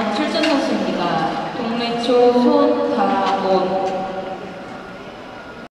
어, 출전 선수입니다. 동래초 손다원 뭐,